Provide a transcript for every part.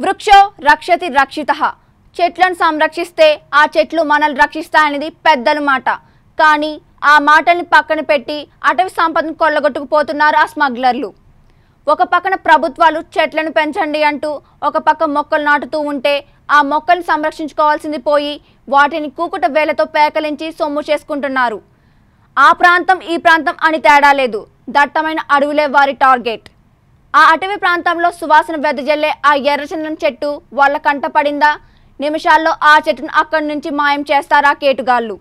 వృక్షో రక్షతి రక్షిత. చెట్లను సంరక్షిస్తే ఆ చెట్లు మనల్ని రక్షిస్తాయనేది పెద్దల మాట. కానీ ఆ మాటల్ని పక్కన పెట్టి అటవీ సంపదను కొల్లగొట్టుకుపోతున్నారు ఆ స్మగ్లర్లు. ఒక పక్కన ప్రభుత్వాలు చెట్లను పెంచండి అంటూ ఒక పక్క మొక్కలు నాటుతూ ఉంటే ఆ మొక్కల్ని సంరక్షించుకోవాల్సింది పోయి వాటిని కూకుట వేలతో పేకలించి సొమ్ము చేసుకుంటున్నారు. ఆ ప్రాంతం ఈ ప్రాంతం అని తేడా లేదు. దట్టమైన అడవులే వారి టార్గెట్. ఆ అటవీ ప్రాంతంలో సువాసన వెదజల్లే ఆ ఎర్రచందనం చెట్టు వాళ్ళ కంట పడిందా? నిమిషాల్లో ఆ చెట్టును అక్కడి నుంచి మాయం చేస్తారా కేటుగాళ్ళు?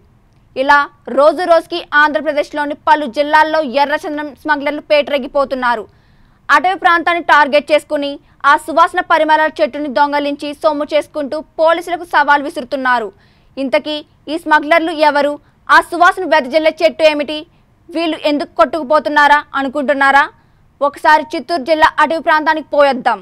ఇలా రోజు రోజుకి ఆంధ్రప్రదేశ్లోని పలు జిల్లాల్లో ఎర్రచందనం స్మగ్లర్లు పేటరెగిపోతున్నారు. అటవీ ప్రాంతాన్ని టార్గెట్ చేసుకుని ఆ సువాసన పరిమళాల చెట్టుని దొంగలించి సొమ్ము చేసుకుంటూ పోలీసులకు సవాల్ విసురుతున్నారు. ఇంతకీ ఈ స్మగ్లర్లు ఎవరు? ఆ సువాసన వెదజల్లే చెట్టు ఏమిటి? వీళ్ళు ఎందుకు కొట్టుకుపోతున్నారా అనుకుంటున్నారా? ఒకసారి చిత్తూరు జిల్లా అటవీ ప్రాంతానికి పోయొద్దాం.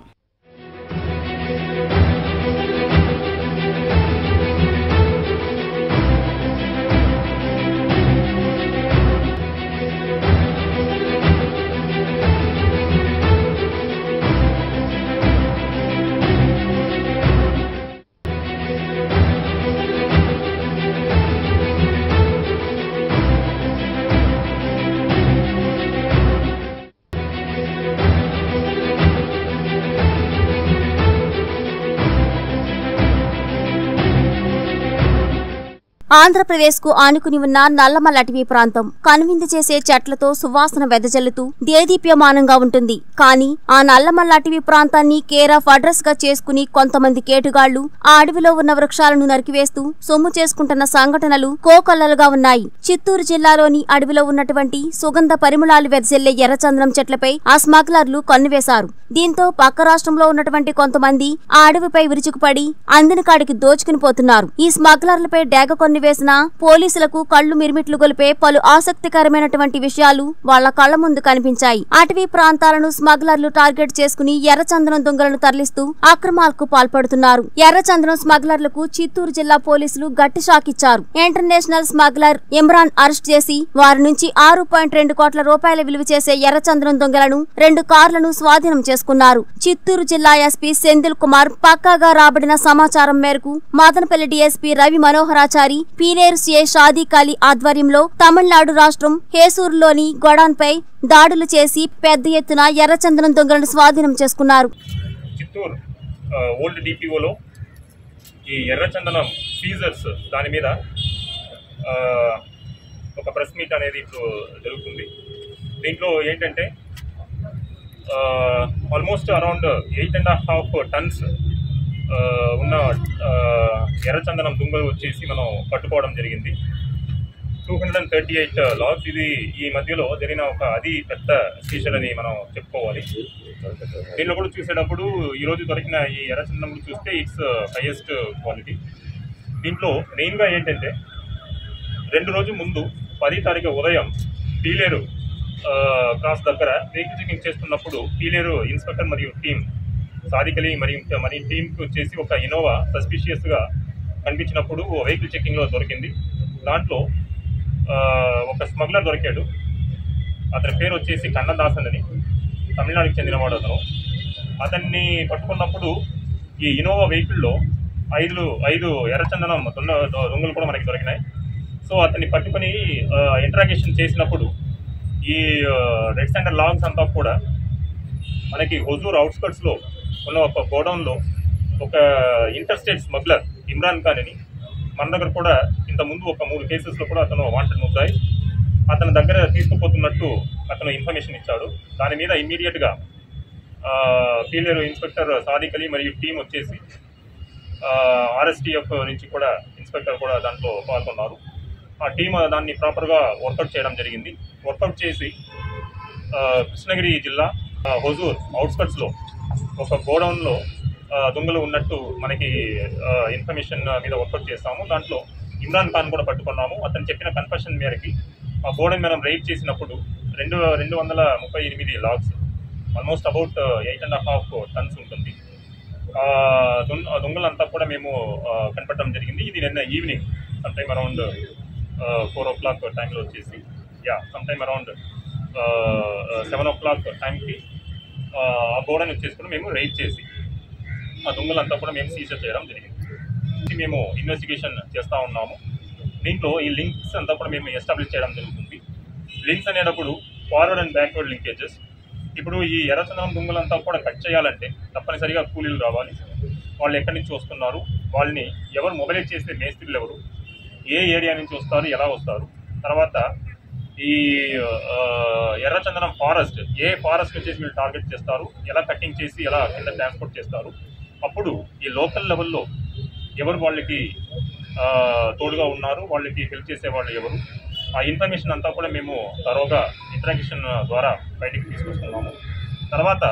ఆంధ్రప్రదేశ్కు ఆనుకుని ఉన్న నల్లమల అటవీ ప్రాంతం కనువిందు చేసే చెట్లతో సువాసన వెదజల్లుతూ దేదీప్యమానంగా ఉంటుంది. కానీ ఆ నల్లమల్ల అటవీ ప్రాంతాన్ని కేర్ ఆఫ్ అడ్రస్గా చేసుకుని కొంతమంది కేటుగాళ్ళు ఆ అడవిలో ఉన్న వృక్షాలను నరికివేస్తూ సొమ్ము చేసుకుంటున్న సంఘటనలు కోకొల్లలుగా ఉన్నాయి. చిత్తూరు జిల్లాలోని అడవిలో ఉన్నటువంటి సుగంధ పరిమళాలు వెదజల్లే ఎర్రచంద్రం చెట్లపై ఆ స్మగ్లర్లు కన్నువేశారు. దీంతో పక్క రాష్ట్రంలో ఉన్నటువంటి కొంతమంది ఆ అడవిపై విరుచుకుపడి అందిన కాడికి దోచుకుని పోతున్నారు. ఈ స్మగ్లర్లపై డేగ కొన్ని వేసిన పోలీసులకు కళ్ళు మిరిమిట్లు గొలిపే పలు ఆసక్తికరమైనటువంటి విషయాలు వాళ్ళ కళ్ళ ముందు కనిపించాయి. అటవీ ప్రాంతాలను స్మగ్లర్లు టార్గెట్ చేసుకుని ఎర్రచందనం దొంగలను తరలిస్తూ అక్రమాలకు పాల్పడుతున్నారు. ఎర్రచందనం స్మగ్లర్లకు చిత్తూరు జిల్లా పోలీసులు గట్టి షాక్ ఇచ్చారు. ఇంటర్నేషనల్ స్మగ్లర్ ఇమ్రాన్ అరెస్ట్ చేసి వారి నుంచి ఆరు పాయింట్ రెండు కోట్ల రూపాయల విలువ చేసే ఎర్రచందనం దొంగలను రెండు కార్లను స్వాధీనం చేసుకున్నారు. చిత్తూరు జిల్లా ఎస్పీ సెందిల్ కుమార్ పక్కాగా రాబడిన సమాచారం మేరకు మదనపల్లి డీఎస్పీ రవి మనోహరాచారి పీలేరు ఏ షాదీక్ ఆధ్వర్యంలో తమిళనాడు రాష్ట్రం హేసూరులోని గొడాన్పై దాడులు చేసి పెద్ద ఎత్తున ఎర్రచందనం దొంగలను స్వాధీనం చేసుకున్నారు. చిత్తూరు ఓల్డ్ డిపిఓలో ఈ ఎర్రచందనం సీజర్స్ దాని మీద ఒక ప్రెస్ మీట్ అనేది ఇప్పుడు జరుగుతుంది. దీంట్లో ఏంటంటే almost around eight and half tons ఉన్న ఎర్రచందనం దుంగలు వచ్చేసి మనం పట్టుకోవడం జరిగింది. Two hundred and thirty eight logs ఇది ఈ మధ్యలో జరిగిన ఒక అది పెద్ద స్పెషల్ అని మనం చెప్పుకోవాలి. దీనిలో కూడా చూసేటప్పుడు ఈరోజు దొరికిన ఈ ఎర్రచందనం చూస్తే ఇట్స్ హైయెస్ట్ క్వాలిటీ దీంట్లో మెయిన్గా ఏంటంటే రెండు రోజు ముందు పది తారీఖు ఉదయం పీలేరు క్రాస్ దగ్గర వెహికల్ చెకింగ్ చేస్తున్నప్పుడు పీలేరు ఇన్స్పెక్టర్ మరియు టీం సాధికలి మరియు మరి టీంకి వచ్చేసి ఒక ఇన్నోవా సస్పిషియస్గా కనిపించినప్పుడు వెహికల్ చెకింగ్లో దొరికింది. దాంట్లో ఒక స్మగ్లర్ దొరికాడు. అతని పేరు వచ్చేసి కన్నదాసన్ అని. తమిళనాడుకి చెందినవాడు అతను. అతన్ని పట్టుకున్నప్పుడు ఈ ఇనోవా వెహికల్లో ఐదు ఐదు ఎర్రచందనం దొంగ దొంగలు కూడా మనకి దొరికినాయి. సో అతన్ని పట్టుకొని ఇంట్రాగేషన్ చేసినప్పుడు ఈ రెడ్ సెంటర్ లాగ్స్ అంతా కూడా మనకి హుజూర్ అవుట్స్కట్స్లో ఉన్న ఒక గోడౌన్లో ఒక ఇంటర్స్టేట్ స్మగ్లర్ ఇమ్రాన్ ఖాన్ అని మన దగ్గర కూడా ఇంత ముందు ఒక మూడు కేసెస్లో కూడా అతను వాంటెడ్ ముద్దాయి అతని దగ్గర తీసుకుపోతున్నట్టు అతను ఇన్ఫర్మేషన్ ఇచ్చాడు. దాని మీద ఇమ్మీడియట్గా సీనియర్ ఇన్స్పెక్టర్ సాదిక్ అలీ మరియు టీం వచ్చేసి ఆర్ఎస్టీఎఫ్ నుంచి కూడా ఇన్స్పెక్టర్ కూడా దాంట్లో పాల్గొన్నారు. ఆ టీం దాన్ని ప్రాపర్గా వర్కౌట్ చేయడం జరిగింది. వర్కౌట్ చేసి కృష్ణగిరి జిల్లా ఆ, హుజూర్ అవుట్స్కట్స్లో ఒక గోడౌన్లో దొంగలు ఉన్నట్టు మనకి ఇన్ఫర్మేషన్ మీద వర్కౌట్ చేస్తాము. దాంట్లో ఇమ్రాన్ ఖాన్ కూడా పట్టుకున్నాము. అతను చెప్పిన కన్ఫెషన్ మేరకి ఆ బోర్డుని మనం రైడ్ చేసినప్పుడు రెండు రెండు వందల ముప్పై ఎనిమిది logs almost about eight and half tons ఉంటుంది. దొంగ దొంగలంతా కూడా మేము కనపడటం కనపడడం జరిగింది. ఇది నిన్న evening some time around four o'clock టైంలో వచ్చేసి yeah some time around seven o'clock టైంకి ఆ గోడని వచ్చేసుకుని మేము రైడ్ చేసి ఆ దొంగలంతా కూడా మేము సీజర్ చేయడం జరిగింది. ఇది మేము ఇన్వెస్టిగేషన్ చేస్తూ ఉన్నాము. దీంట్లో ఈ లింక్స్ అంతా కూడా మేము ఎస్టాబ్లిష్ చేయడం జరుగుతుంది. లింక్స్ అనేటప్పుడు ఫార్వర్డ్ అండ్ బ్యాక్వర్డ్ లింకేజెస్ ఇప్పుడు ఈ ఎర్రచందనం దొంగలంతా కూడా కట్ చేయాలంటే తప్పనిసరిగా కూలీలు రావాలి. వాళ్ళు ఎక్కడి నుంచి వస్తున్నారు? వాళ్ళని ఎవరు మొబైలైజ్ చేసే మేస్త్రీలు ఎవరు? ఏ ఏరియా నుంచి వస్తారు? ఎలా వస్తారు? తర్వాత ఈ ఎర్రచందనం ఫారెస్ట్ ఏ ఫారెస్ట్ వచ్చేసి వీళ్ళు టార్గెట్ చేస్తారు? ఎలా కటింగ్ చేసి ఎలా కింద ట్రాన్స్పోర్ట్ చేస్తారు? అప్పుడు ఈ లోకల్ లెవెల్లో ఎవరు వాళ్ళకి తోడుగా ఉన్నారు వాళ్ళకి హెల్ప్ చేసే వాళ్ళు ఎవరు? ఆ ఇన్ఫర్మేషన్ అంతా కూడా మేము తరోగా ఇంటరాక్షన్ ద్వారా బయటికి తీసుకొస్తున్నాము. తర్వాత